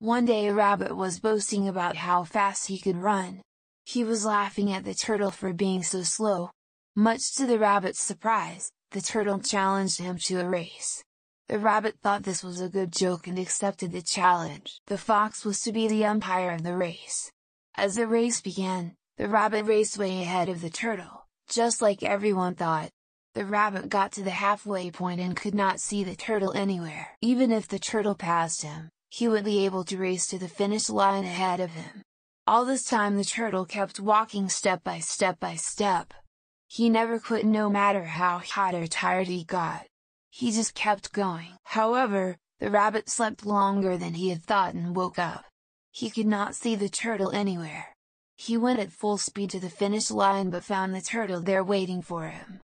One day a rabbit was boasting about how fast he could run. He was laughing at the turtle for being so slow. Much to the rabbit's surprise, the turtle challenged him to a race. The rabbit thought this was a good joke and accepted the challenge. The fox was to be the umpire of the race. As the race began, the rabbit raced way ahead of the turtle, just like everyone thought. The rabbit got to the halfway point and could not see the turtle anywhere. Even if the turtle passed him, he would be able to race to the finish line ahead of him. All this time the turtle kept walking step by step by step. He never quit no matter how hot or tired he got. He just kept going. However, the rabbit slept longer than he had thought and woke up. He could not see the turtle anywhere. He went at full speed to the finish line but found the turtle there waiting for him.